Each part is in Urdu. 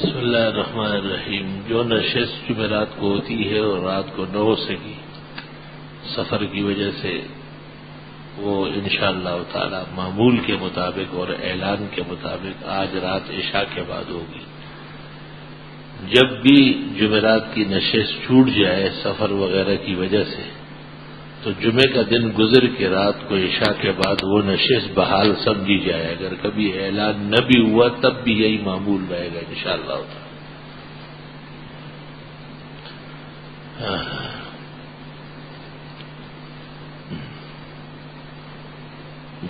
بسم اللہ الرحمن الرحیم۔ جو نشست جمعرات کو ہوتی ہے اور رات کو نہ ہو سکی سفر کی وجہ سے وہ انشاءاللہ اللہ تعالی معمول کے مطابق اور اعلان کے مطابق آج رات عشاء کے بعد ہوگی۔ جب بھی جمعرات کی نشست چھوٹ جائے سفر وغیرہ کی وجہ سے تو جمعے کا دن گزر کے رات کو عشاء کے بعد وہ نشست بحال سمجھی جائے اگر کبھی اعلان نہ بھی ہوا، تب بھی یہی معمول رہے گا ان شاء اللہ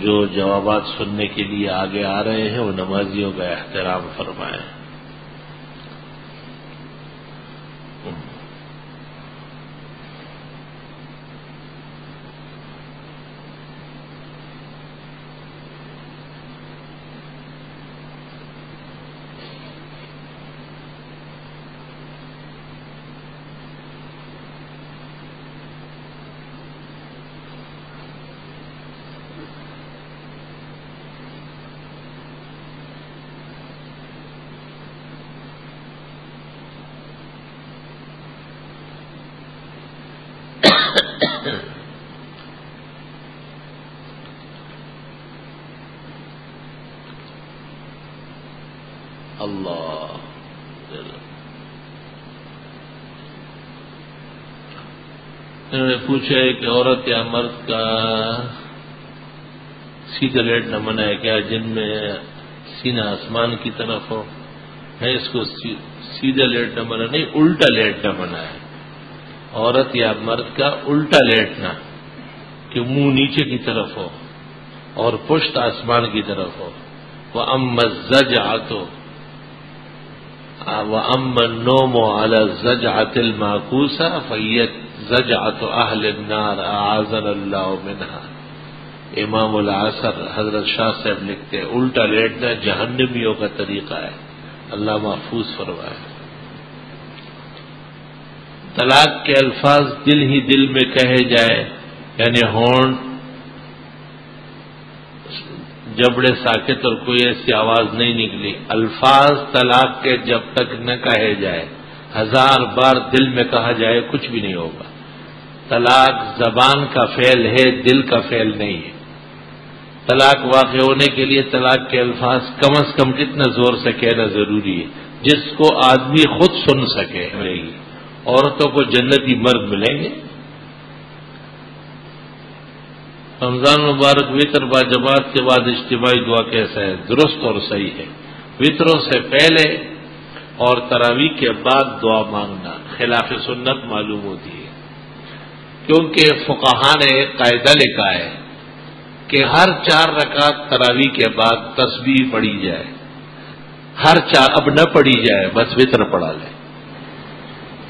جو جوابات سننے کے لیے آگے آ رہے ہیں، وہ نمازیوں کا احترام فرمائیں اللہ انہوں نے پوچھا ہے کہ عورت یا مرد کا سیدھا نہ منا ہے کیا جن میں سینہ آسمان کی طرف ہو؟ ہے اس کو سیدھا لیٹ نہ منا نہیں، الٹا لیٹ نہ منا ہے عورت یا مرد کا الٹا لیٹنا کہ منہ نیچے کی طرف ہو اور پشت آسمان کی طرف ہو۔ وہ ام مزج آتو وہ ام نوم والا زج آتل معکوسا فیت زج آتو اہل نار آزن اللہ منہا۔ امام العصر حضرت شاہ صاحب لکھتے الٹا لیٹنا جہنمیوں کا طریقہ ہے۔ اللہ محفوظ فرمائے۔ طلاق کے الفاظ دل ہی دل میں کہے جائے یعنی ہون جبڑے ساکت اور کوئی ایسی آواز نہیں نکلی۔ الفاظ طلاق کے جب تک نہ کہے جائے ہزار بار دل میں کہا جائے، کچھ بھی نہیں ہوگا۔ طلاق زبان کا فعل ہے، دل کا فعل نہیں ہے۔ طلاق واقع ہونے کے لیے طلاق کے الفاظ کم از کم کتنا زور سے کہنا ضروری ہے، جس کو آدمی خود سن سکے۔ عورتوں کو جنتی مرد ملیں گے۔ رمضان مبارک وطر با جماعت کے بعد اجتماعی دعا کیسا ہے، درست اور صحیح ہے۔ وطروں سے پہلے اور تراوی کے بعد دعا مانگنا، خلاف سنت معلوم ہوتی ہے۔ کیونکہ فقہ نے قاعدہ لکھا ہے کہ ہر چار رکعت تراوی کے بعد تسبیح پڑھی جائے۔ ہر چار اب نہ پڑھی جائے، بس وطر پڑھا لے۔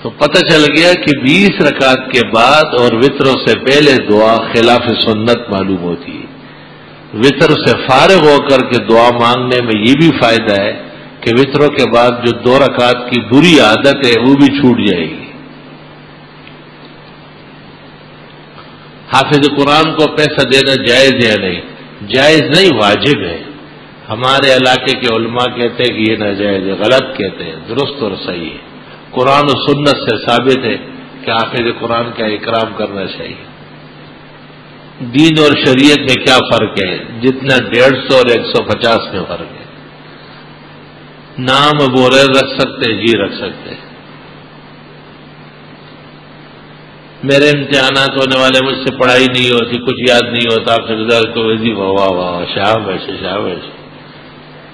تو پتہ چل گیا کہ بیس رکعت کے بعد اور وطروں سے پہلے دعا خلاف سنت معلوم ہوتی ہے۔ وطر سے فارغ ہو کر کے دعا مانگنے میں یہ بھی فائدہ ہے کہ وطروں کے بعد جو دو رکعت کی بری عادت ہے، وہ بھی چھوٹ جائے گی۔ حافظ قرآن کو پیسہ دینا جائز یا نہیں؟ جائز نہیں، واجب ہے۔ ہمارے علاقے کے علماء کہتے ہیں کہ یہ ناجائز ہے، غلط کہتے ہیں، درست اور صحیح ہے۔ قرآن و سنت سے ثابت ہے کہ حافظ قرآن کا اکرام کرنا چاہیے دین اور شریعت میں کیا فرق ہے؟ جتنا ڈیڑھ سو اور ایک سو پچاس میں فرق ہے۔ نام بورے رکھ سکتے جی رکھ سکتے میرے امتحانات ہونے والے مجھ سے پڑھائی نہیں ہوتی، کچھ یاد نہیں ہوتا، آپ سے کو وزیر جی، واہ واہ شاہ ویسے شاہ ویسے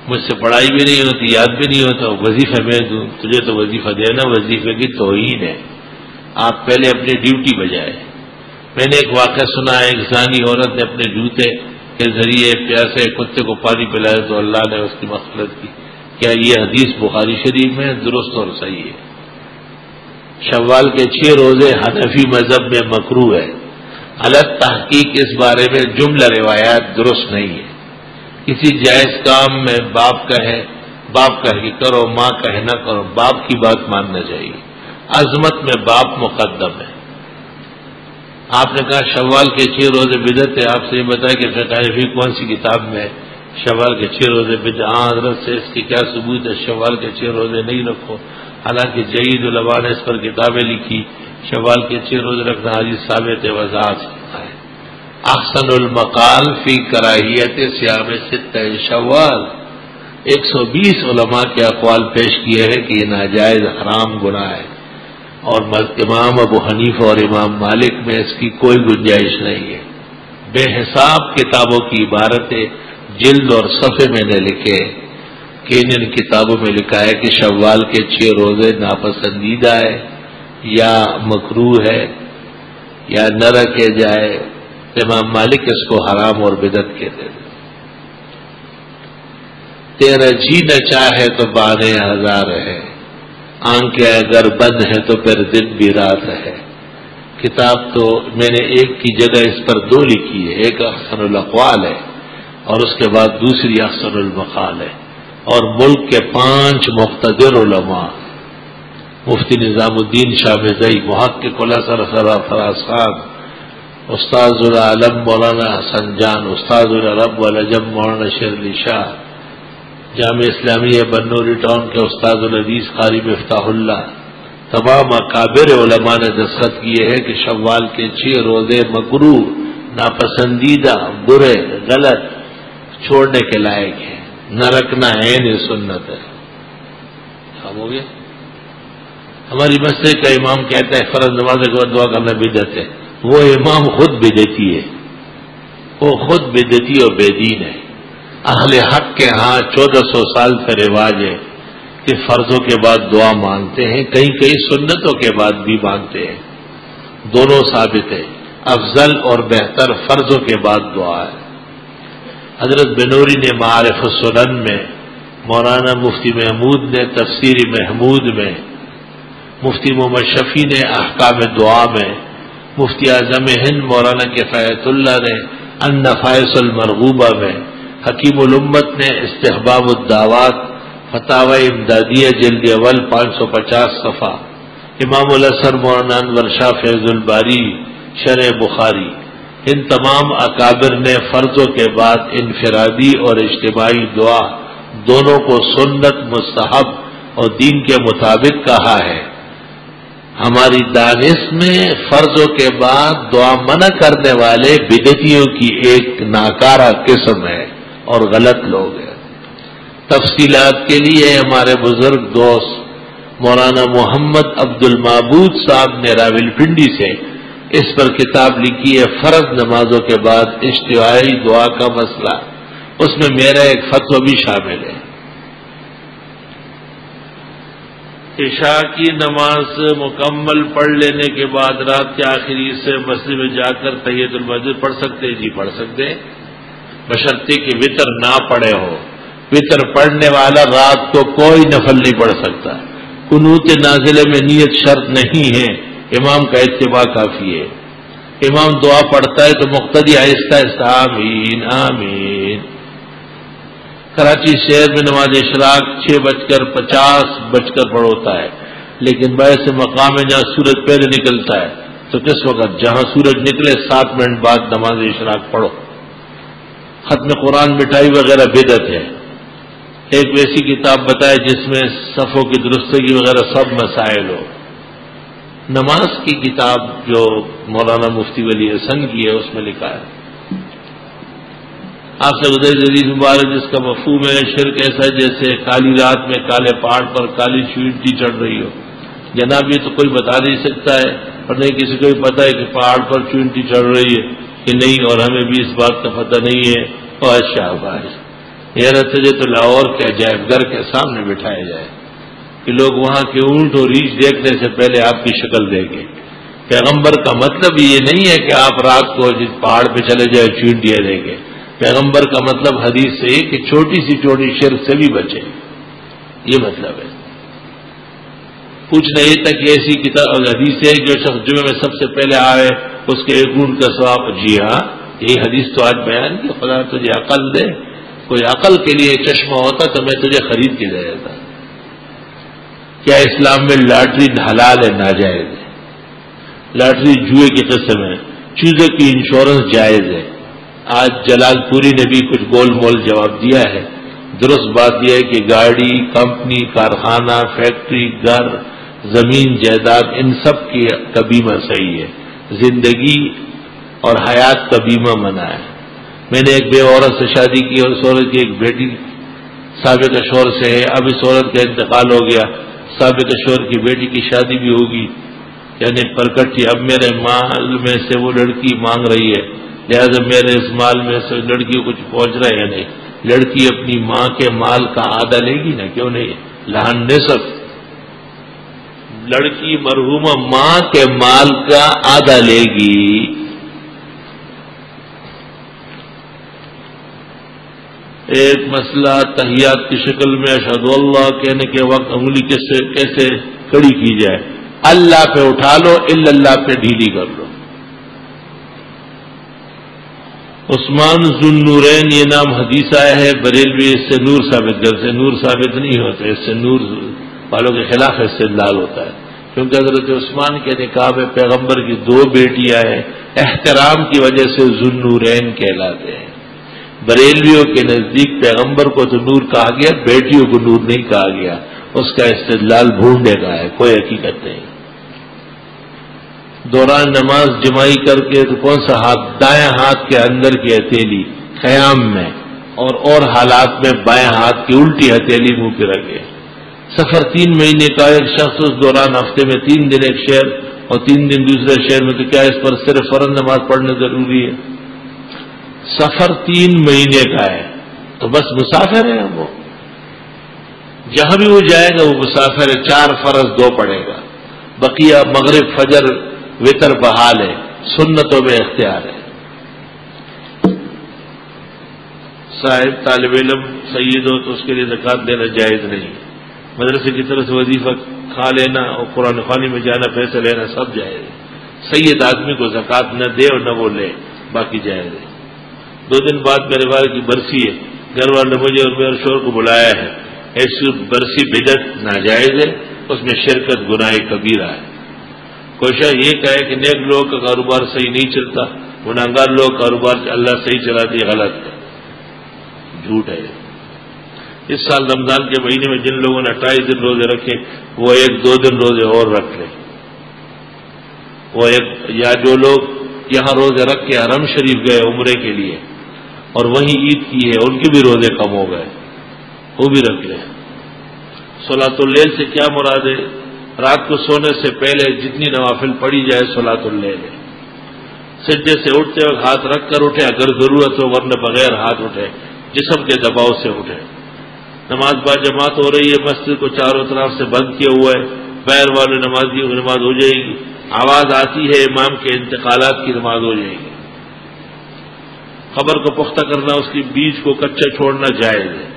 مجھ سے پڑھائی بھی نہیں ہوتی، یاد بھی نہیں ہوتا، وظیفہ میں دوں، تجھے تو وظیفہ دینا، وظیفے کی توہین ہے۔ آپ پہلے اپنی ڈیوٹی بجائے۔ میں نے ایک واقعہ سنا ہے ایک ثانی عورت نے اپنے جوتے کے ذریعے پیاسے کتے کو پانی پلایا تو اللہ نے اس کی مخلت کی۔ کیا یہ حدیث بخاری شریف میں درست اور صحیح ہے۔ شوال کے چھ روزے حنفی مذہب میں مکرو ہے۔ الگ تحقیق اس بارے میں جملہ روایات درست نہیں ہے۔ کسی جائز کام میں باپ کہے باپ کہے کہ کرو، ماں کہے نہ کرو، باپ کی بات ماننا چاہیے عظمت میں باپ مقدم ہے۔ آپ نے کہا شوال کے چھ روزے بدت ہے، آپ سے یہ بتایا کہ فقہ کون سی کتاب میں شوال کے چھ روزے حضرت سے اس کی کیا ثبوت ہے؟ شوال کے چھ روزے نہیں رکھو۔ حالانکہ جعید البا نے اس پر کتابیں لکھی، شوال کے چھ روزے رکھنا حاجی ثابت وضاحت ہے۔ احسن المقال فی کراہیت سیام ست شوال۔ ایک سو بیس علماء کے اقوال پیش کیے ہیں کہ یہ ناجائز حرام گناہ ہے۔ اور امام ابو حنیف اور امام مالک میں اس کی کوئی گنجائش نہیں ہے۔ بے حساب کتابوں کی عبارتیں جلد اور صفحے میں نے لکھے کہ ان کتابوں میں لکھا ہے کہ شوال کے چھ روزے ناپسندیدہ ہے، یا مکرو ہے، یا نہ رکھے جائے، امام مالک اس کو حرام اور بدت کہتے تھے تیرا جی نہ چاہے تو بانے ہزار ہے، آنکھیں اگر بند ہے تو پھر دن بھی رات ہے۔ کتاب تو میں نے ایک کی جگہ اس پر دو لکھی ہے، ایک احسن الاقوال ہے اور اس کے بعد دوسری احسن المقال ہے۔ اور ملک کے پانچ مختدر علماء، مفتی نظام الدین شاہ زئی محقق سر فراز خان استاد العالم مولانا حسن جان استاد الرب الجم مولانا شیر علی شاہ، جامع اسلامیہ بنوری ٹاؤن کے استاد العزیز قاری مفتاح اللہ، تمام اکابر علماء نے دستخط کیے ہیں کہ شوال کے چھ روزے مکرو ناپسندیدہ، برے، غلط چھوڑنے کے لائق ہیں۔ نہ رکھنا ہے سنت ہے۔ ہو گیا۔ ہماری مسئلے کا امام کہتا ہے، فرض نماز کے بعد دعا کرنا بدت ہے۔ وہ امام خود بے دیتی ہے۔ وہ خود بے دیتی اور بے دین ہے۔ اہل حق کے ہاں چودہ سو سال سے رواج ہے کہ فرضوں کے بعد دعا مانگتے ہیں کئی کئی سنتوں کے بعد بھی مانگتے ہیں۔ دونوں ثابت ہے افضل اور بہتر فرضوں کے بعد دعا ہے۔ حضرت بنوری نے معارف سنن میں، مولانا مفتی محمود نے تفسیری محمود میں، مفتی محمد شفیع نے احکام دعا میں، مفتی اعظم ہند مولانا کے اللہ نے ان نفائص المرغوبہ میں، حکیم الامت نے استحباب الدعوات فتح امدادیہ جلد اول پانچ سو پچاس صفحہ، امام الاسر مولانا شاہ فیض الباری، شرح بخاری۔ ان تمام اکابر نے فرضوں کے بعد انفرادی اور اجتماعی دعا دونوں کو سنت مستحب اور دین کے مطابق کہا ہے۔ ہماری دانش میں فرضوں کے بعد دعا منع کرنے والے بدتیوں کی ایک ناکارہ قسم ہے اور غلط لوگ ہیں۔ تفصیلات کے لیے ہمارے بزرگ دوست مولانا محمد عبد المابود صاحب نے راول پنڈی سے اس پر کتاب لکھی ہے، فرض نمازوں کے بعد اشتہائی دعا کا مسئلہ۔ اس میں میرا ایک فتو بھی شامل ہے۔ عشاء کی نماز مکمل پڑھ لینے کے بعد رات کے آخری سے مسجد میں جا کر طیت المسد پڑھ سکتے جی پڑھ سکتے۔ بشرطے کہ وطر نہ پڑے ہو۔ فطر پڑھنے والا رات کو کوئی نفل نہیں پڑھ سکتا۔ قنوت نازلے میں نیت شرط نہیں ہے۔ امام کا اتباع کافی ہے۔ امام دعا پڑھتا ہے تو مقتدی آہستہ آہستہ آمین آمین۔ کراچی شہر میں نماز اشراق چھ بج کر پچاس بج کر پڑھوتا ہے، لیکن سے مقام ہے جہاں سورج پہلے نکلتا ہے۔ تو کس وقت؟ جہاں سورج نکلے، سات منٹ بعد نماز اشراق پڑھو۔ ختم قرآن مٹھائی وغیرہ بدت ہے۔ ایک ویسی کتاب بتائے جس میں صفوں کی درستگی وغیرہ سب مسائل ہو۔ نماز کی کتاب جو مولانا مفتی ولی حسن کی ہے، اس میں لکھا ہے۔ آپ سے ادھر جدید مبارک، جس کا مفہوم ہے، شرک ایسا جیسے کالی رات میں کالے پہاڑ پر کالی چوئنٹی چڑھ رہی ہو۔ جناب، یہ تو کوئی بتا نہیں سکتا ہے، اور نہیں کسی کو بھی پتا ہے کہ پہاڑ پر چوئنٹی چڑھ رہی ہے کہ نہیں، اور ہمیں بھی اس بات کا پتہ نہیں ہے۔ اور شاہباز تجھے تو لاہور کے عجائب گھر کے سامنے بٹھایا جائے۔ کہ لوگ وہاں کے اونٹ اور ریچھ دیکھنے سے پہلے آپ کی شکل دیکھیں۔ پیغمبر کا مطلب یہ نہیں ہے کہ آپ رات کو جس پہاڑ پہ چلے جائے چونٹیاں دیں گے پیغمبر کا مطلب حدیث سے کہ چھوٹی سی چھوٹی شرک سے بھی بچے۔ یہ مطلب ہے۔ پوچھنا یہ تھا کہ ایسی کتاب حدیث ہے جو شخص جمعے میں سب سے پہلے آئے، اس کے ایک اونٹ کا سواب جی ہاں یہی حدیث تو آج بیان کی، خدا تجھے عقل دے۔ کوئی عقل کے لیے چشمہ ہوتا تو میں تجھے خرید کے دے دیتا کیا اسلام میں لاٹری حلال ہے ناجائز ہے؟ لاٹری جوئے کی قسم ہے، چوزے کی انشورنس جائز ہے۔ آج جلال پوری نے بھی کچھ گول مول جواب دیا ہے۔ درست بات یہ ہے کہ گاڑی، کمپنی، کارخانہ، فیکٹری، گھر، زمین، جائیداد، ان سب کی کا بیمہ صحیح ہے۔ زندگی اور حیات کا بیمہ منع ہے۔ میں نے ایک بے عورت سے شادی کی اور اس عورت کی ایک بیٹی سابق شور سے ہے۔ اب اس عورت کا انتقال ہو گیا۔ سابق شور کی بیٹی کی شادی بھی ہوگی۔ یعنی پرکٹی اب میرے مال میں سے وہ لڑکی مانگ رہی ہے۔ لہذا میرے اس مال میں سے لڑکی کچھ پہنچ رہا ہے۔ یا نہیں لڑکی اپنی ماں کے مال کا آدھا لے گی نا؟ کیوں نہیں؟ لہن نصف لڑکی مرحوم ماں کے مال کا آدھا لے گی۔ ایک مسئلہ تحیات کی شکل میں اشد اللہ کہنے کے وقت انگلی کیسے کڑی کی جائے۔ اللہ پہ اٹھا لو اللہ پہ ڈھیلی کر لو۔ عثمان ذنورین یہ نام حدیث آیا ہے، بریلوی اس سے نور ثابت کر سے نور ثابت نہیں ہوتے اس سے نور والوں کے خلاف اس سے لال ہوتا ہے۔ کیونکہ حضرت عثمان کے نکاح میں پیغمبر کی دو بیٹیاں ہیں، احترام کی وجہ سے ذنورین کہلاتے ہیں۔ بریلویوں کے نزدیک پیغمبر کو تو نور کہا گیا، بیٹیوں کو نور نہیں کہا گیا۔ اس کا استدلال بھونڈے کا ہے، کوئی حقیقت نہیں۔ دوران نماز جمائی کر کے تو کون سا ہاتھ، دائیں ہاتھ کے اندر کی ہتھیلی قیام میں اور اور حالات میں بائیں ہاتھ کی الٹی ہتھیلی منہ پہ رکھے۔ سفر تین مہینے کا ایک شخص، اس دوران ہفتے میں تین دن ایک شہر اور تین دن دوسرے شہر میں، تو کیا اس پر صرف فرض نماز پڑھنا ضروری ہے؟ سفر تین مہینے کا ہے۔ تو بس مسافر ہے وہ۔ جہاں بھی وہ جائے گا وہ مسافر ہے، چار فرض دو پڑے گا۔ بقیہ مغرب، فجر، وطر، بحال ہے۔ سنتوں میں اختیار ہے۔ صاحب، طالب علم، سید ہو تو اس کے لیے زکات دینا جائز نہیں۔ مدرسے کی طرف سے وظیفہ کھا لینا اور قرآن خانی میں جانا، پیسے لینا سب جائز ہے۔ سید آدمی کو زکات نہ دے اور نہ وہ لے، باقی جائز ہے۔ دو دن بعد میرے والے کی برسی ہے۔ گھر والوں نے مجھے اور میرے شور کو بلایا ہے۔ ایسی برسی بدت ناجائز ہے، اس میں شرکت گناہ کبیرہ ہے۔ کوشش یہ کہے کہ نیک لوگ کا کاروبار صحیح نہیں چلتا۔ گناگار لوگ کاروبار اللہ صحیح چلاتی غلط ہے۔ جھوٹ ہے۔ اس سال رمضان کے مہینے میں جن لوگوں نے اٹھائیس دن روزے رکھے، وہ ایک دو دن روزے اور رکھ لیں۔ وہ ایک یا جو لوگ یہاں روزے رکھ کے حرم شریف گئے عمرے کے لیے اور وہیں عید کی ہے، ان کے بھی روزے کم ہو گئے، وہ بھی رکھ لیں۔ سولہ اللیل سے کیا مراد ہے؟ رات کو سونے سے پہلے جتنی نوافل پڑی جائے سولاد اللہ لے سجے سے اٹھتے وقت ہاتھ رکھ کر اٹھے اگر ضرورت ہو، ورنہ بغیر ہاتھ اٹھے جسم کے دباؤ سے اٹھے نماز با جماعت ہو رہی ہے، مسجد کو چاروں طرف سے بند کیا ہوا ہے پیر والے نمازی کی نماز ہو جائے گی۔ آواز آتی ہے، امام کے انتقالات کی نماز ہو جائے گی۔ خبر کو پختہ کرنا، اس کی بیج کو کچا چھوڑنا جائز ہے۔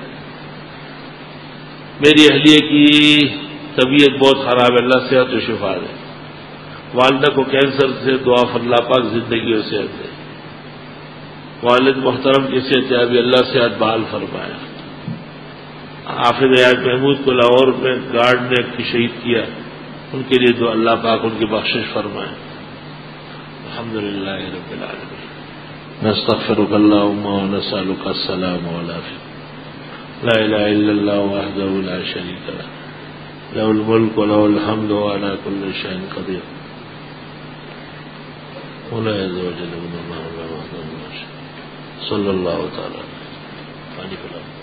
میری اہلیہ کی طبیعت بہت خراب ہے، اللہ صحت و شفا دے۔ والدہ کو کینسر سے دعا اللہ پاک زندگی و صحت دے والد محترم کی صحت ابھی اللہ صحت بحال فرمایا حافظ یاد محمود کو لاہور میں گارڈ نے شہید کیا، ان کے لیے دو اللہ پاک ان کی بخشش فرمائے۔ الحمد للہ رب العالمین۔ نستغفرك اللهم ونسألك السلام والعافية. لا إله إلا الله وحده لا شريك له. له الملك وله الحمد وعلى كل شيء قدير. ولا يزوج من الله ولا صلى الله تعالى عليه. وسلم